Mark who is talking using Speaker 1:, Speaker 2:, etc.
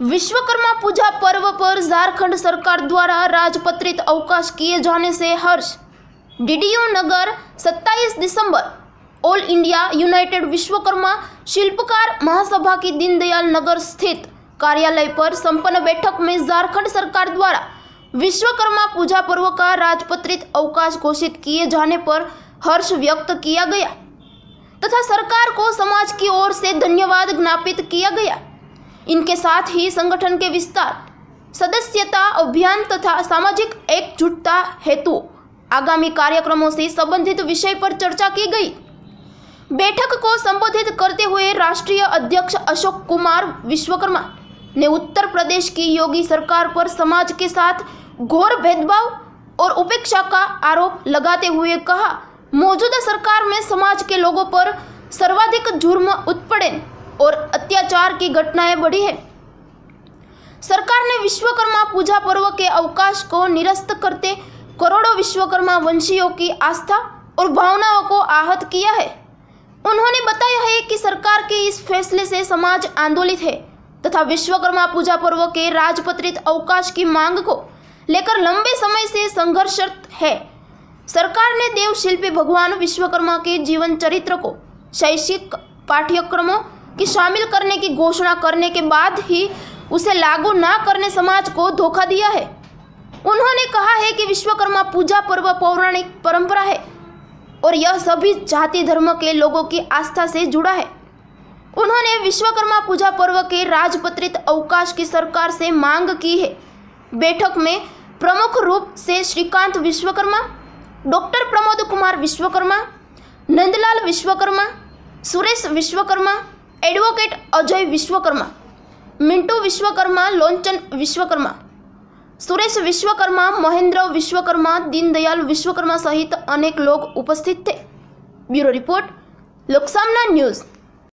Speaker 1: विश्वकर्मा पूजा पर्व पर झारखंड सरकार द्वारा राजपत्रित अवकाश किए जाने से हर्ष। डीडीयू नगर 27 दिसंबर। All India united Vishwakarma Shilpkar Mahasabha की दीनदयाल नगर स्थित कार्यालय पर संपन्न बैठक में झारखंड सरकार द्वारा विश्वकर्मा पूजा पर्व का राजपत्रित अवकाश घोषित किए जाने पर हर्ष व्यक्त किया गया। तथा सरकार को समाज की ओर से धन्यवाद ज्ञापित किया गया। इनके साथ ही संगठन के विस्तार, सदस्यता, अभियान तथा सामाजिक एकजुटता हेतु आगामी कार्यक्रमों से संबंधित विषय पर चर्चा की गई। बैठक को संबोधित करते हुए राष्ट्रीय अध्यक्ष अशोक कुमार विश्वकर्मा ने उत्तर प्रदेश की योगी सरकार पर समाज के साथ घोर भेदभाव और उपेक्षा का आरोप लगाते हुए कहा, मौजूदा सरकार में समाज के लोगों पर सर्वाधिक जुर्म उत्पीड़न और अत्याचार की घटनाएँ बढ़ी है। सरकार ने विश्वकर्मा पूजा पर्व के अवकाश को निरस्त करते करोड़ों विश्वकर्मा वंशियों की आस्था और भावनाओं को आहत किया है। उन्होंने बताया है कि सरकार के इस फैसले से समाज आंदोलित है तथा विश्वकर्मा पूजा पर्व के राजपत्रित अवकाश की मांग को लेकर लंबे समय से संघर्षरत है। सरकार ने देव शिल्पी भगवान विश्वकर्मा के जीवन चरित्र को शैक्षिक पाठ्यक्रमों की शामिल करने की घोषणा करने के बाद ही उसे लागू न करने समाज को धोखा दिया है। उन्होंने कहा है कि विश्वकर्मा पूजा पर्व पौराणिक परंपरा है और यह सभी जाति धर्म के लोगों की आस्था से जुड़ा है। उन्होंने विश्वकर्मा पूजा पर्व के राजपत्रित अवकाश की सरकार से मांग की है। बैठक में प्रमुख रूप से श्रीकांत विश्वकर्मा, डॉक्टर प्रमोद कुमार विश्वकर्मा, नंदलाल विश्वकर्मा, सुरेश विश्वकर्मा एडवोकेट अजय विश्वकर्मा मिंटू विश्वकर्मा लोंचन विश्वकर्मा सुरेश विश्वकर्मा महेंद्र विश्वकर्मा दीनदयाल विश्वकर्मा सहित अनेक लोग उपस्थित थे ब्यूरो रिपोर्ट लोकसामना न्यूज़